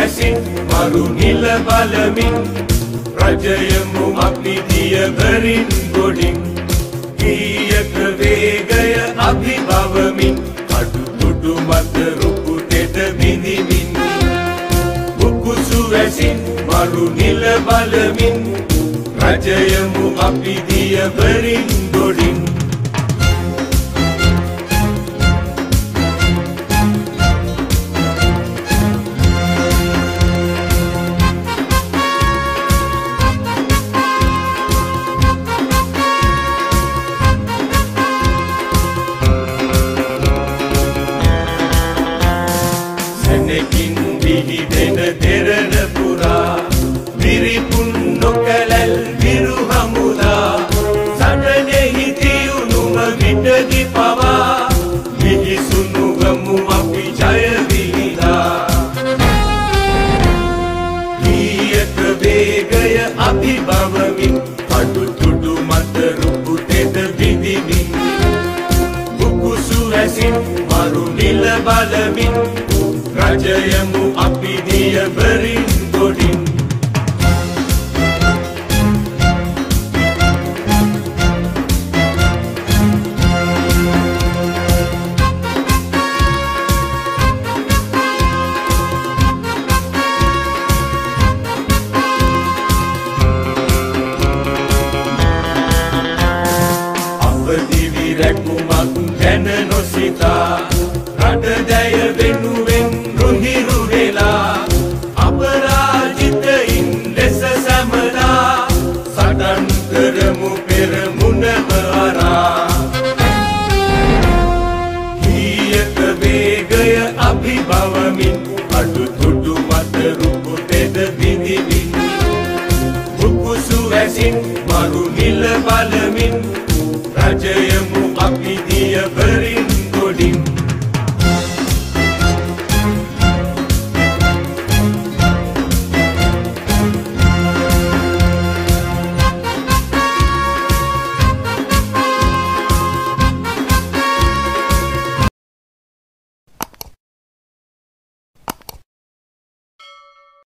මරු නිල බලමින් රජයමු මක්නිදිය බරින් ගොඩින් ගීයක වේගය අභිභවමින් අඩු තුඩු මත රුකු තෙත බිඳිමින් උකුසු වැසින් මරු නිල බලමින් රජයමු අපිදිය බරින් ගොඩින් සැනකින් විහිදෙන දෙරණ පුරා. විරිපුන් නොකැලැල් විරු හමුදා. සටනෙහි තියුණුම විටදි පවා. මිහිසුනු ගමු අපි ජය විහිදා. ගීයක වේගය අභිභවමින් අඩු තුඩු මත රුපු තෙද බිඳිමින් උකුසු ඇසින් මරු නිල බලමින් රජයමු අපි දිය බරින් ගොඩින් අප දිවි රැකුමක් ගැන නොසිතා කරවරා හියක වේගය අභිබවමින් අඩු තුඩු මත රුකු තෙද විදිවි රුකුසු ඇසින් මරු නිල බලමින් රජයමු අපි දිය පරි